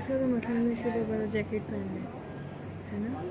अच्छा तो मसला नहीं सिर्फ़ वाला जैकेट पहनना है ना?